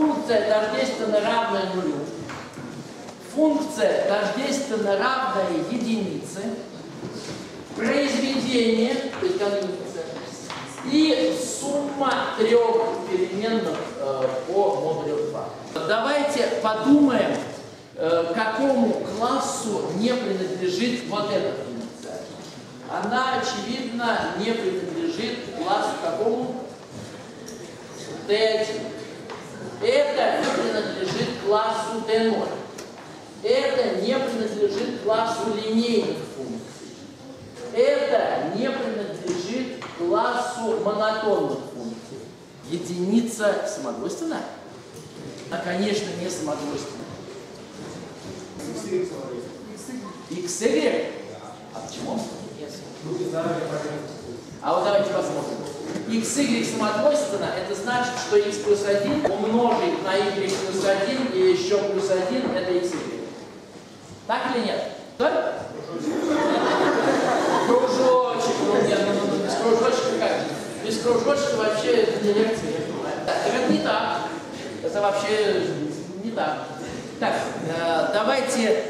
функция тождественно равная нулю, функция тождественно равная единице, произведение, то есть конъюнкция, и сумма трех переменных э, по модулю 2. Давайте подумаем, э, какому классу не принадлежит вот эта функция. Она, очевидно, не принадлежит классу какому? T1. Это не принадлежит классу T0. Это не принадлежит классу линейных функций. Это не принадлежит классу монотонных функций. Единица самодвойственна? А, конечно, не самодвойственна. XY? А почему? А вот давайте посмотрим. XY самодвойственно, это значит, что x плюс 1 умножить на y плюс 1 и еще плюс 1 это xy. Так или нет? Да? Кружочек, ну нет, ну, ну, без кружочка как? Без кружочка вообще это не лекция, я понимаю. Это не так. Это вообще не так. Так, э, давайте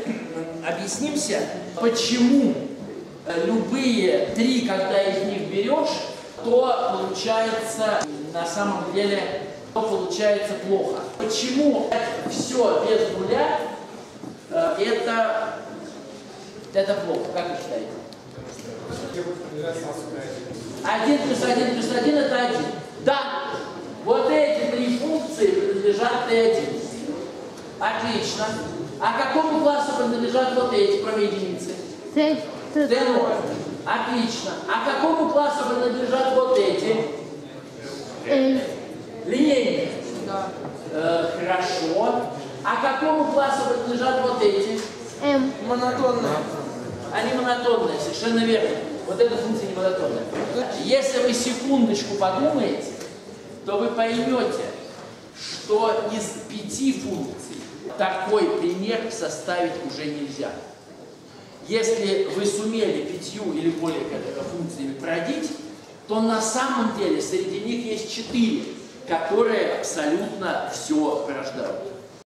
объяснимся, почему э, любые три, когда из них берешь, то получается на самом деле то получается плохо. Почему все без нуля э, это, это плохо, как вы считаете? 1 плюс 1 плюс 1 это 1. Да, вот эти три функции принадлежат Т1. Отлично. А какому классу принадлежат вот эти, кроме единицы? Т, Т, Т0. Отлично. А какому классу принадлежат вот эти? Л, Линейные. Э, хорошо. А какому классу принадлежат вот эти? М, Монотонно. Они монотонные, совершенно верно. Вот эта функция не монотонная. Если вы секундочку подумаете, то вы поймете, что из пяти функций такой пример составить уже нельзя. Если вы сумели более функциями продить, то на самом деле среди них есть четыре, которые абсолютно все порождают.